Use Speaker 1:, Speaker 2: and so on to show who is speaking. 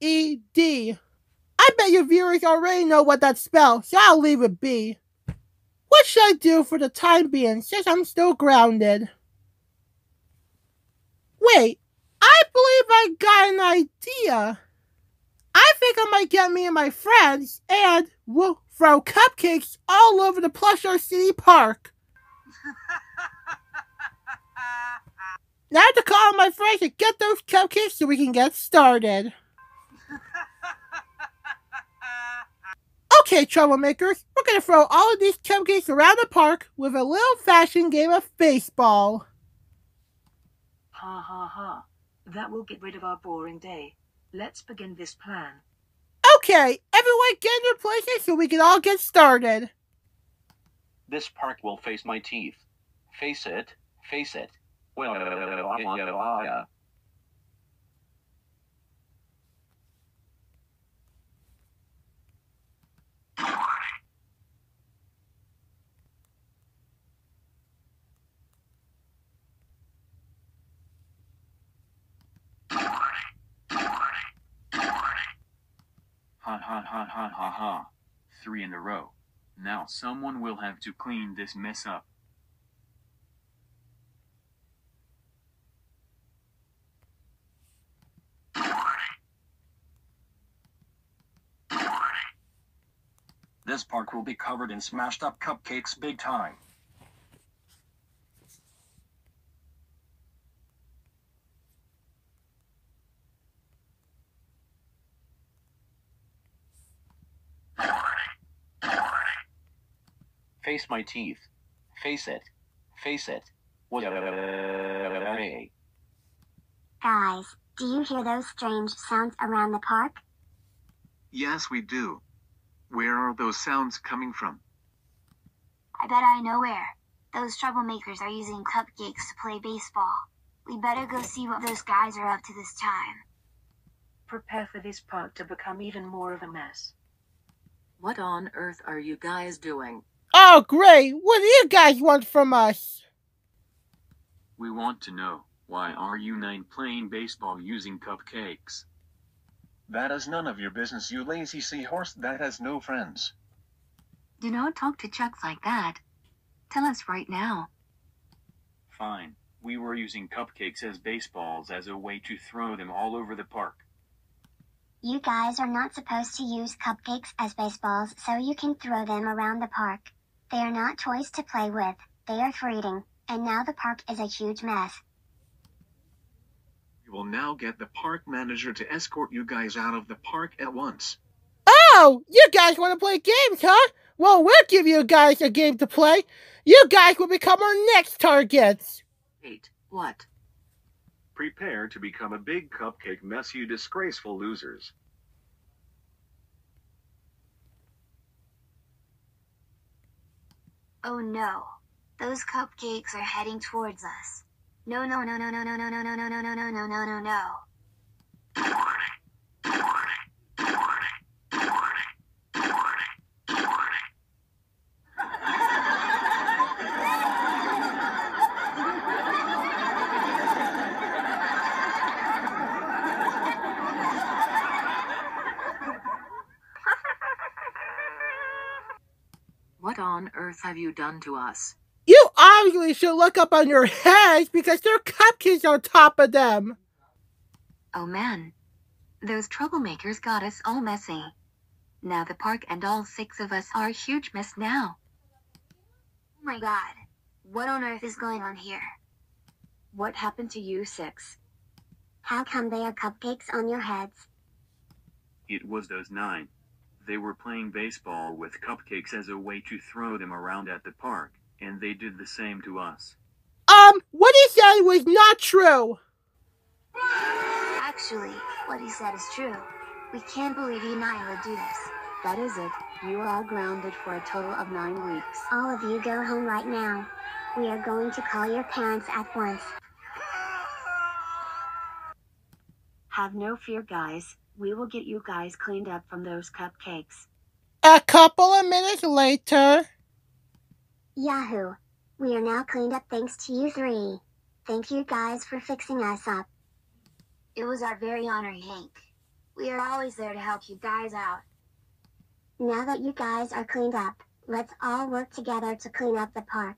Speaker 1: E D. I bet your viewers already know what that spells, so I'll leave it be. What should I do for the time being since I'm still grounded? Wait, I believe I got an idea. I think I might get me and my friends and we'll throw cupcakes all over the Plusher City Park. now I have to call my friends and get those cupcakes so we can get started. Okay, troublemakers, we're gonna throw all of these cupcakes around the park with a little fashion game of baseball.
Speaker 2: Ha ha ha. That will get rid of our boring day. Let's begin this plan.
Speaker 1: Okay, everyone get in your places so we can all get started.
Speaker 3: This park will face my teeth. Face it, face it. Well,
Speaker 4: Ha ha ha ha ha. Three in a row. Now someone will have to clean this mess up.
Speaker 5: This park will be covered in smashed up cupcakes big time.
Speaker 3: Face my teeth. Face it, face it. Well,
Speaker 6: Guys, do you hear those strange sounds around the park?
Speaker 7: Yes, we do. Where are those sounds coming from?
Speaker 6: I bet I know where. Those troublemakers are using cupcakes to play baseball. We better go see what those guys are up to this time.
Speaker 2: Prepare for this park to become even more of a mess.
Speaker 8: What on earth are you guys doing?
Speaker 1: Oh, great! What do you guys want from us?
Speaker 4: We want to know why are you nine playing baseball using cupcakes?
Speaker 5: That is none of your business, you lazy seahorse that has no friends.
Speaker 9: Do not talk to Chuck like that. Tell us right now.
Speaker 4: Fine. We were using cupcakes as baseballs as a way to throw them all over the park.
Speaker 6: You guys are not supposed to use cupcakes as baseballs so you can throw them around the park. They are not toys to play with, they are for eating, and now the park is a huge mess.
Speaker 7: We will now get the park manager to escort you guys out of the park at once.
Speaker 1: Oh, you guys want to play games, huh? Well, we'll give you guys a game to play. You guys will become our next targets.
Speaker 8: Wait, what?
Speaker 10: Prepare to become a big cupcake mess, you disgraceful losers.
Speaker 6: Oh no. Those cupcakes are heading towards us. No no no no no no no no no no no no no no no no
Speaker 8: What on earth have you done to us?
Speaker 1: You obviously should look up on your heads because there are cupcakes on top of them.
Speaker 9: Oh man. Those troublemakers got us all messy. Now the park and all six of us are a huge mess now.
Speaker 6: Oh my god. What on earth is going on here?
Speaker 2: What happened to you six?
Speaker 6: How come there are cupcakes on your heads?
Speaker 4: It was those nine. They were playing baseball with cupcakes as a way to throw them around at the park, and they did the same to us.
Speaker 1: Um, what he said was not true.
Speaker 6: Actually, what he said is true. We can't believe you and I would do this.
Speaker 9: That is it. You are all grounded for a total of nine weeks.
Speaker 6: All of you go home right now. We are going to call your parents at once.
Speaker 2: Have no fear, guys. We will get you guys cleaned up from those cupcakes.
Speaker 1: A couple of minutes later.
Speaker 6: Yahoo! We are now cleaned up thanks to you three. Thank you guys for fixing us up. It was our very honor, Hank. We are always there to help you guys out. Now that you guys are cleaned up, let's all work together to clean up the park.